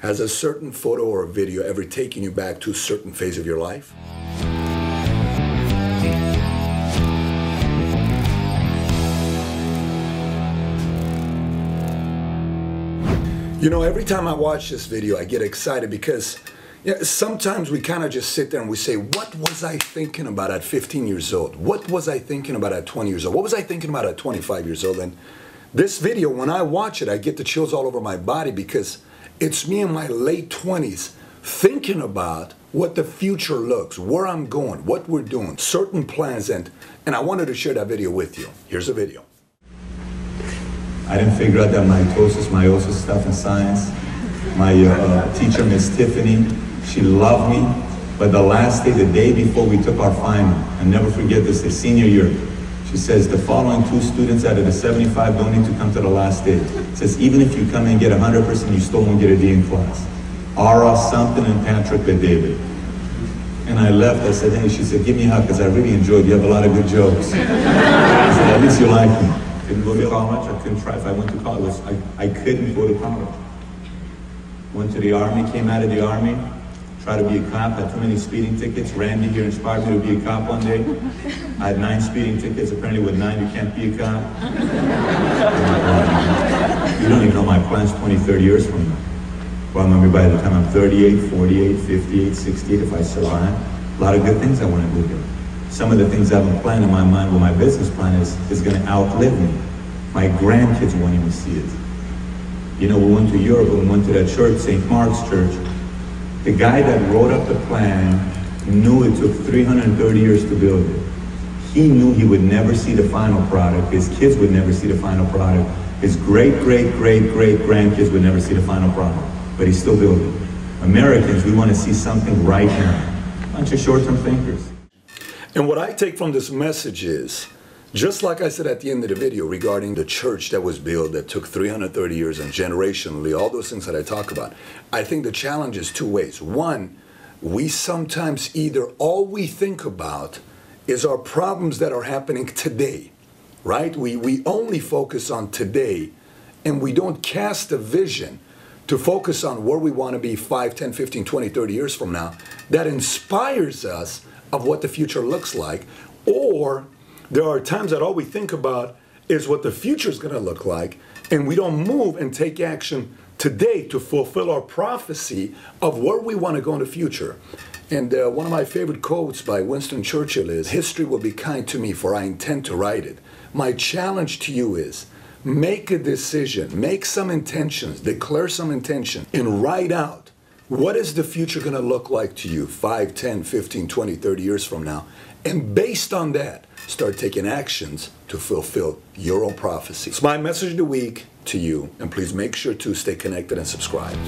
Has a certain photo or video ever taken you back to a certain phase of your life? You know, every time I watch this video, I get excited because yeah, sometimes we kind of just sit there and we say, What was I thinking about at 15 years old? What was I thinking about at 20 years old? What was I thinking about at 25 years old? And this video, when I watch it, I get the chills all over my body because it's me in my late 20s thinking about what the future looks, where I'm going, what we're doing, certain plans, and, and I wanted to share that video with you. Here's a video. I didn't figure out that mitosis, meiosis stuff in science. My uh, teacher, Miss Tiffany, she loved me. But the last day, the day before we took our final, I never forget this, the senior year, she says the following two students out of the 75 don't need to come to the last day. says even if you come and get 100%, you still won't get a D in class. Ara something and Patrick Bet-David. And I left, I said, hey, she said, give me a hug because I really enjoyed you. Have a lot of good jokes. I said, at least you like me couldn't go to college. I couldn't try. If I went to college, I, I couldn't go to college. Went to the army, came out of the army, tried to be a cop, I had too many speeding tickets. Randy here inspired me to be a cop one day. I had nine speeding tickets. Apparently with nine, you can't be a cop. you don't even know my plans 20, 30 years from now. Well, I remember by the time I'm 38, 48, 58, 68, if I survive, a lot of good things I want to do here some of the things I've been planning in my mind with my business plan is, is going to outlive me. My grandkids won't even see it. You know, we went to Europe we went to that church, St. Mark's Church. The guy that wrote up the plan knew it took 330 years to build it. He knew he would never see the final product. His kids would never see the final product. His great, great, great, great grandkids would never see the final product. But he's still building. Americans, we want to see something right now. Bunch of short-term thinkers. And what I take from this message is, just like I said at the end of the video regarding the church that was built that took 330 years and generationally, all those things that I talk about, I think the challenge is two ways. One, we sometimes either all we think about is our problems that are happening today, right? We, we only focus on today and we don't cast a vision to focus on where we want to be 5, 10, 15, 20, 30 years from now that inspires us of what the future looks like, or there are times that all we think about is what the future is going to look like, and we don't move and take action today to fulfill our prophecy of where we want to go in the future. And uh, one of my favorite quotes by Winston Churchill is History will be kind to me, for I intend to write it. My challenge to you is make a decision, make some intentions, declare some intention, and write out what is the future going to look like to you 5, 10, 15, 20, 30 years from now? And based on that, start taking actions to fulfill your own prophecy. It's my message of the week to you, and please make sure to stay connected and subscribe.